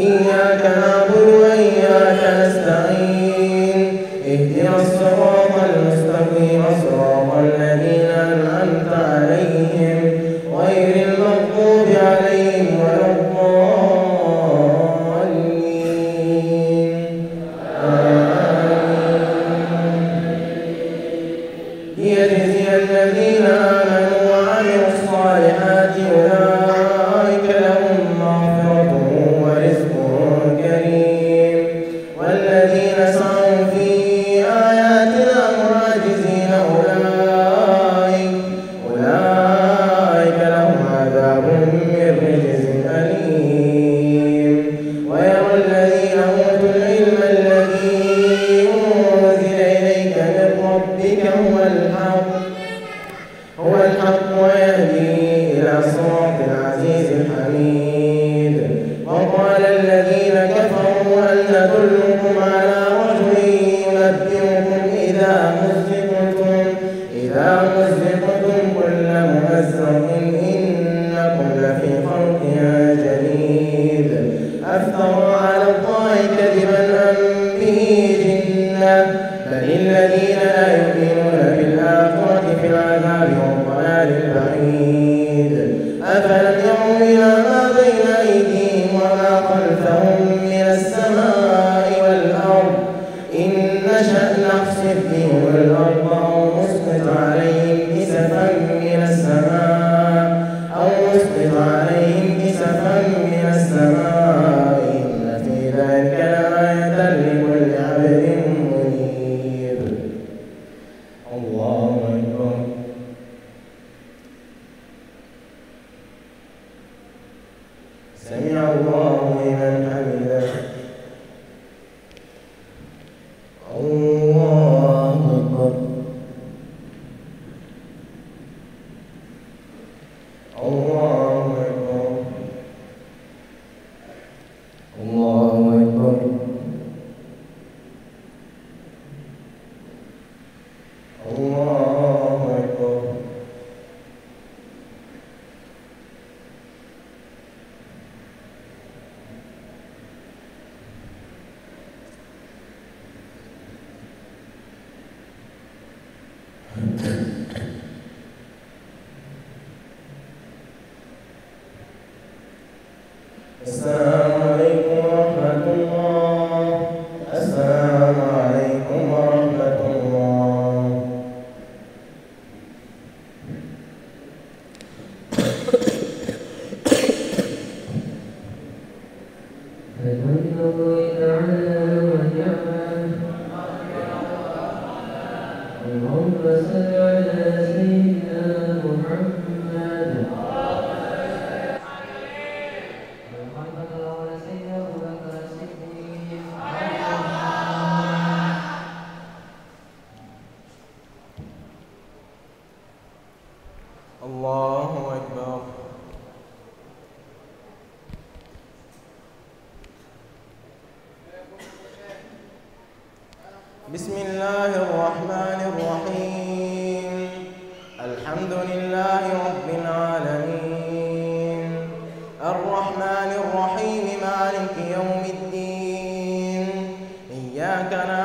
إياك نعبد على الله كذبا أم به جنة. بل الذين لا يؤمنون بالآخرة في العذاب والضلال البعيد. أفلم يروا إلى ما Sir. إياك نعبد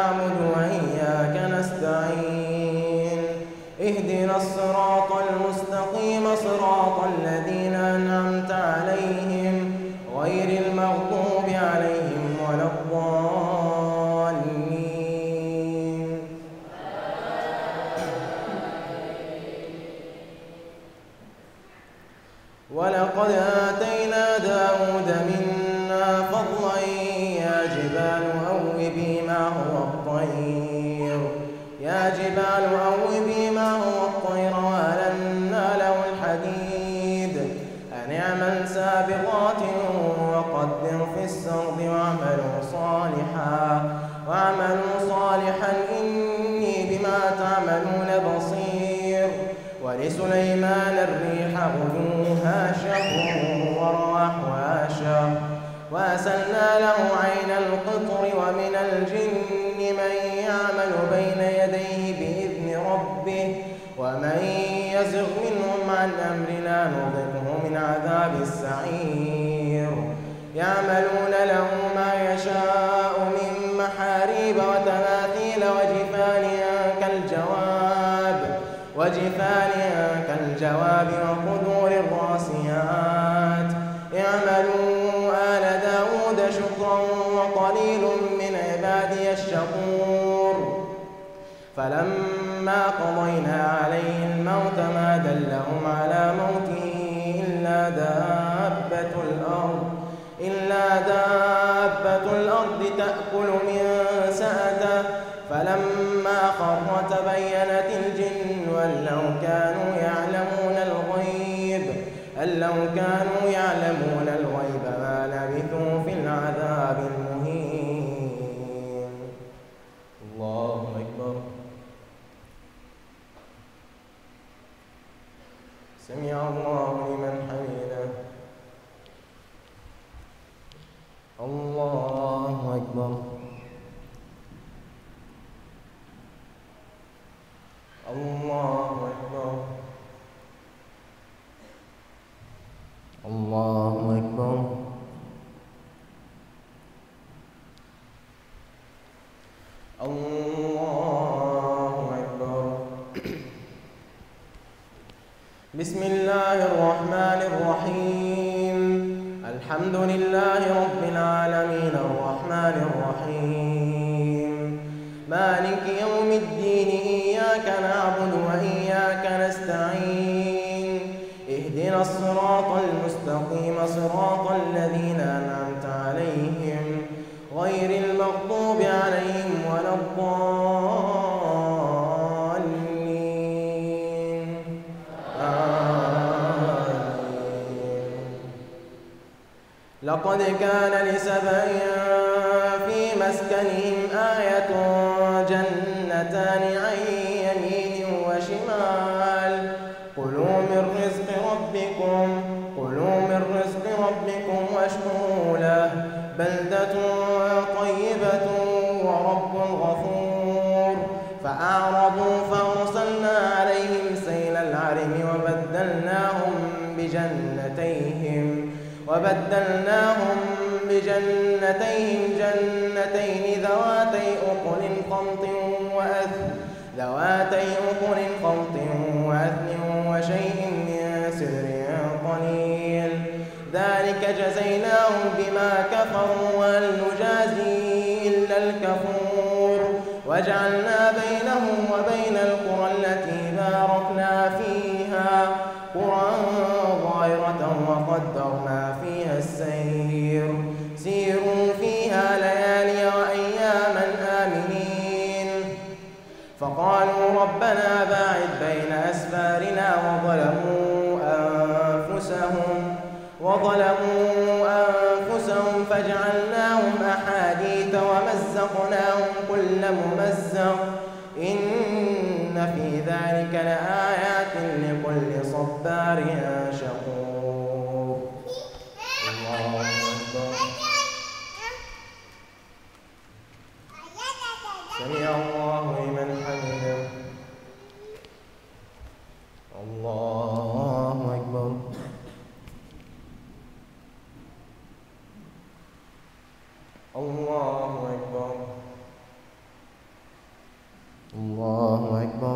أكاكيب وتماثيل وجفان كالجواب وجفان كالجواب وقدور الراسيات. اعملوا آل داود شكرا وقليل من عبادي الشكور. فلما قضينا عليه الموت ما دلهم على موته إلا دابة الأرض إلا دابة الأرض تأكل من الله أكبر. بسم الله الرحمن الرحيم. الحمد لله رب كان لسبع في مسكنهم وبدلناهم بجنتين جنتين ذواتي أقل خمط وأثن ذواتي أكل خمط وأثن وشيء من سر قليل. ذلك جزيناهم بما كفروا وهل نجازي إلا الكفور. وجعلنا بينهم أسفارنا وظلموا أنفسهم وظلموا أنفسهم فجعلناهم أحاديث ومزقناهم كل ممزق إن في ذلك لآيات لكل صبار شكور الله أكبر.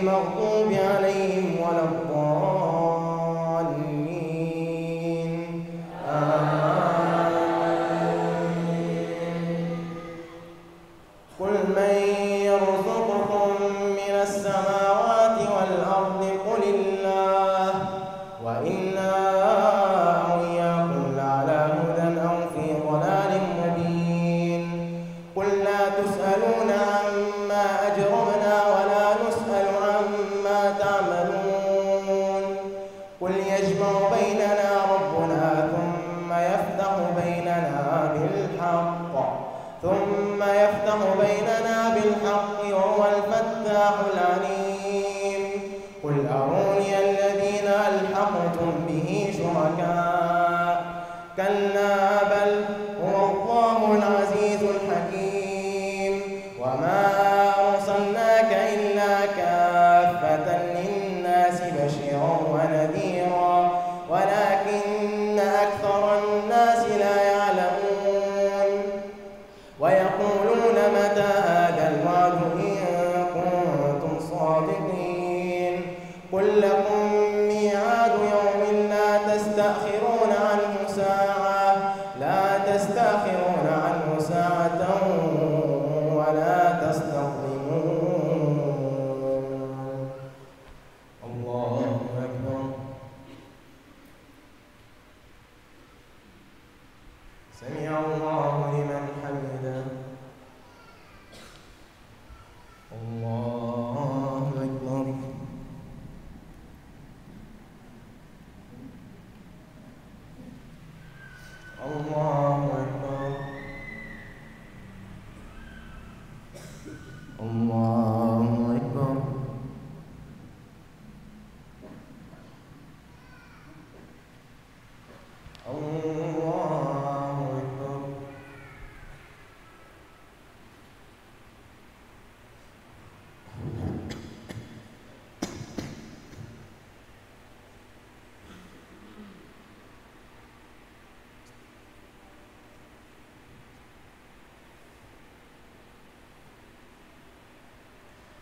المغضوب عليهم ولا الضالين.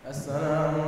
السلام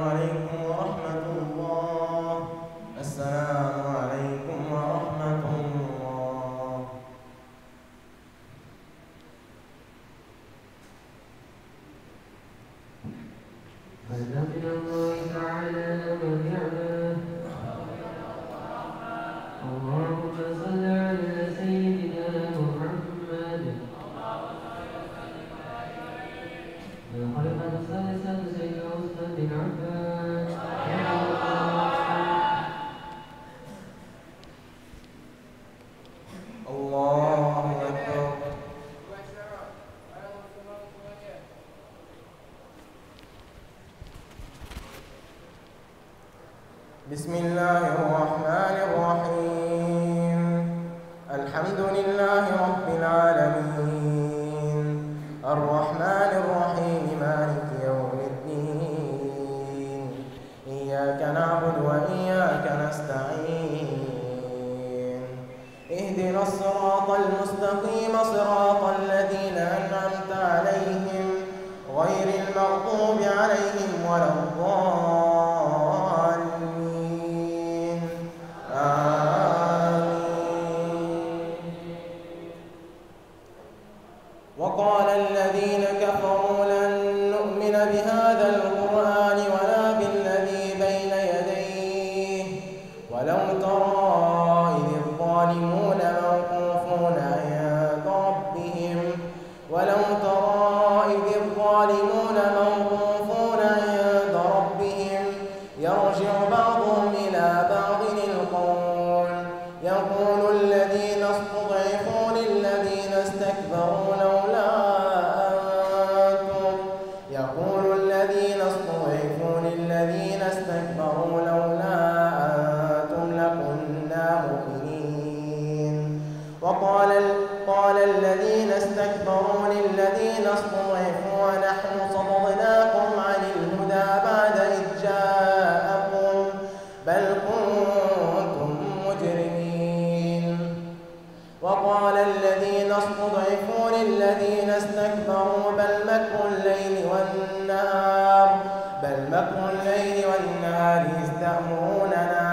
الليل والنهار إذ تأمروننا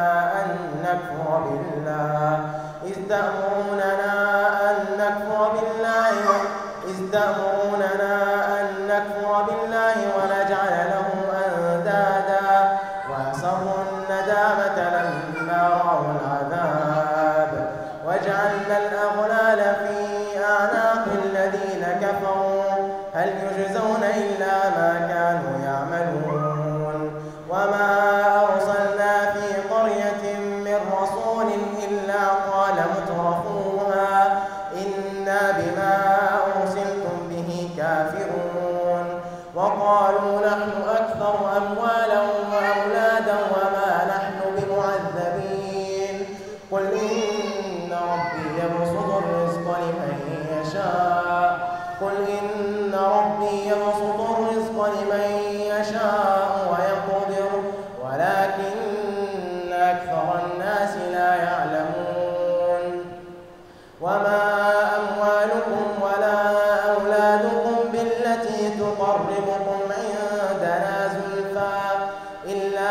أن نكفر بالله. إذ تأمروننا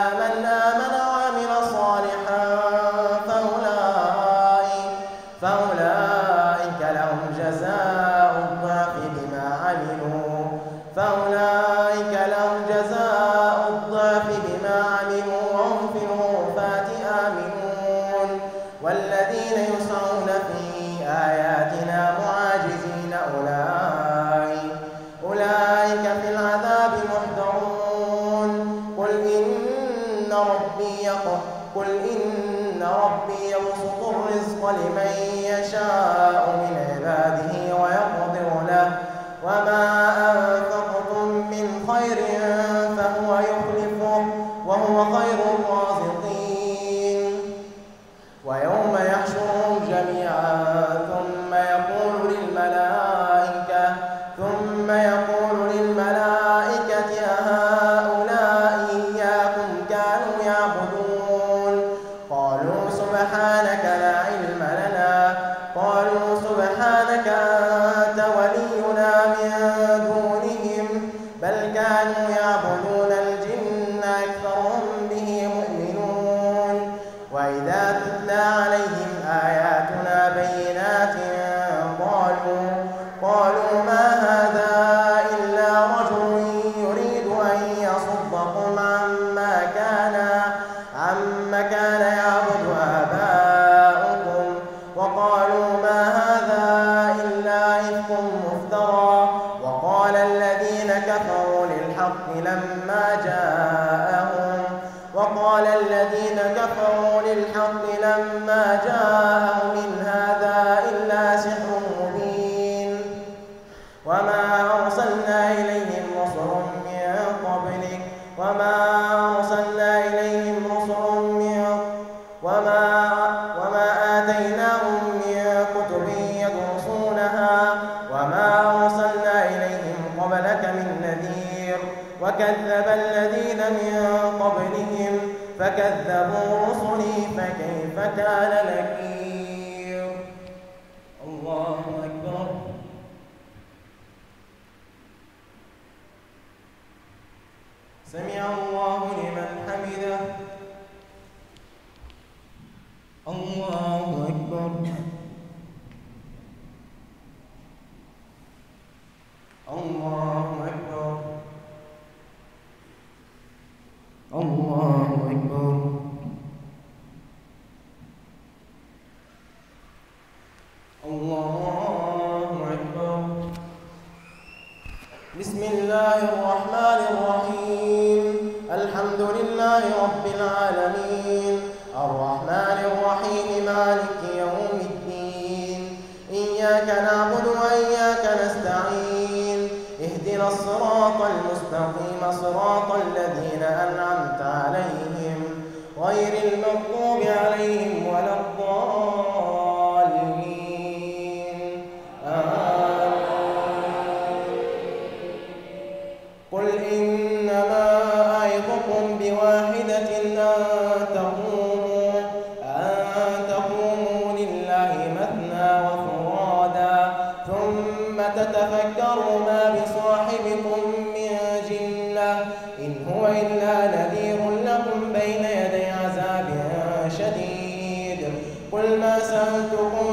آمنا وإذا قل ما سألتكم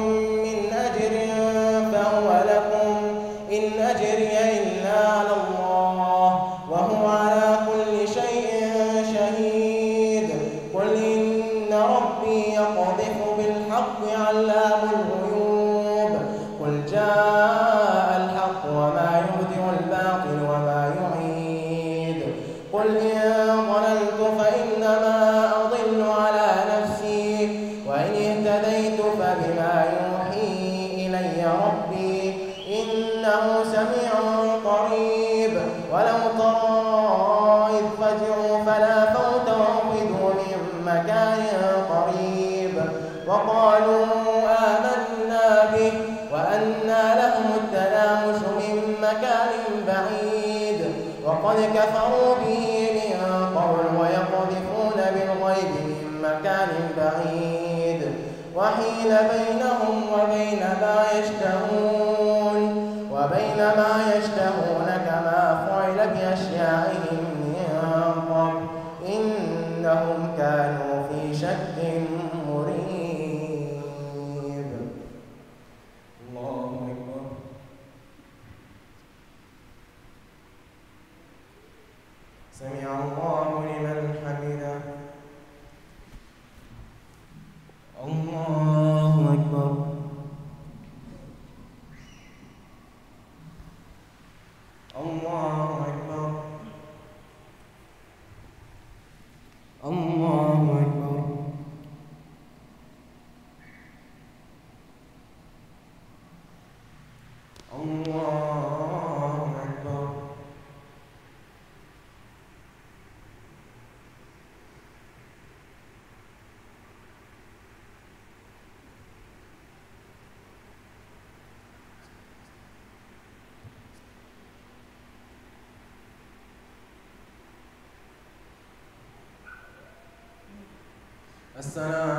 السلام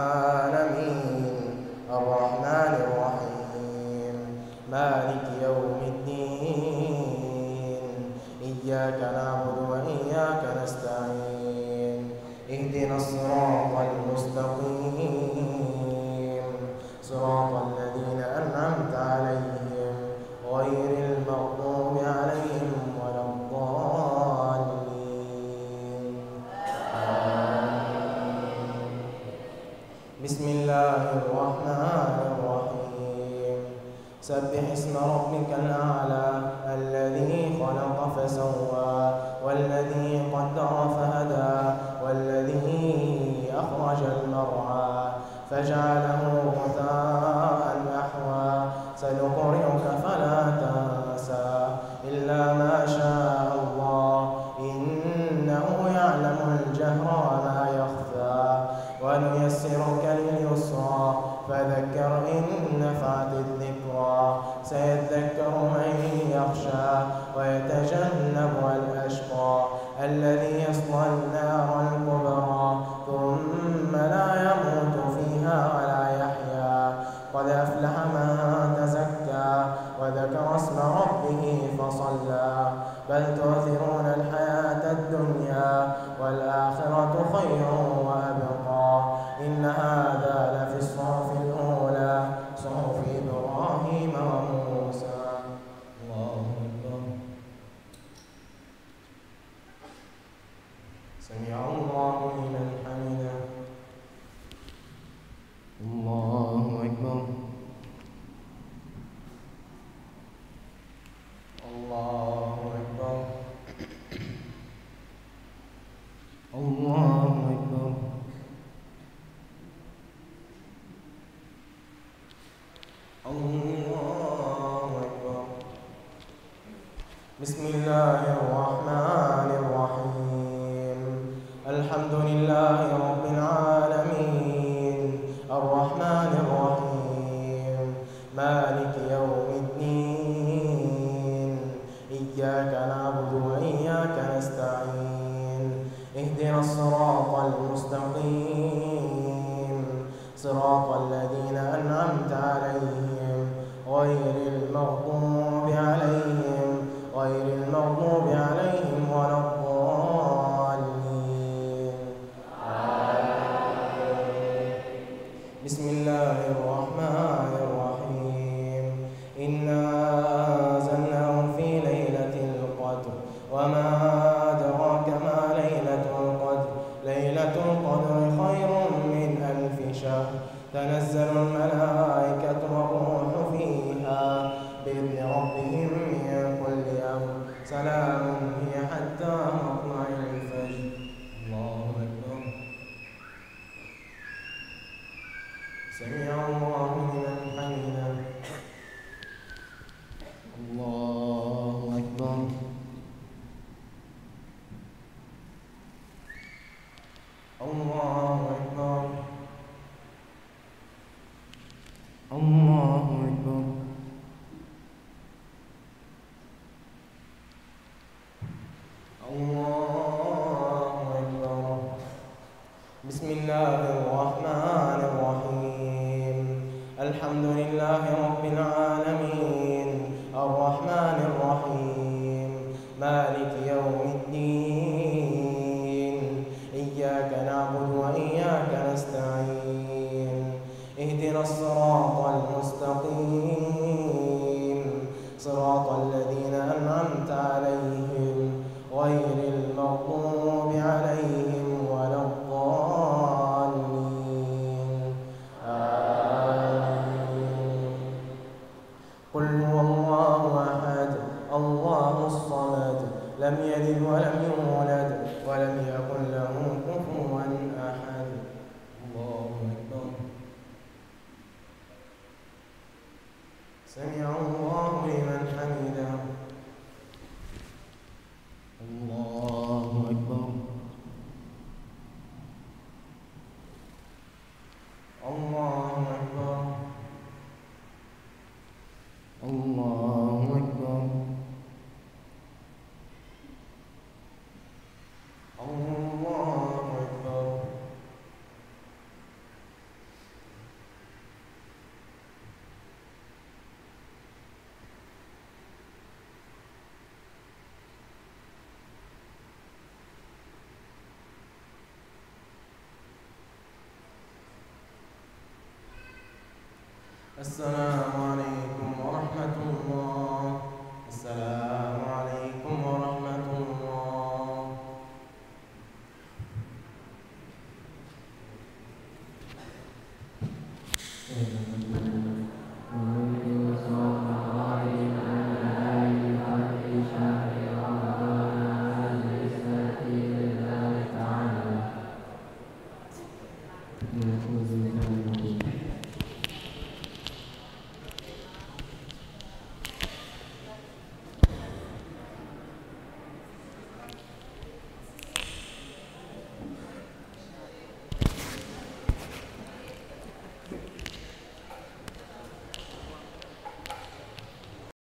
مالك يوم السلام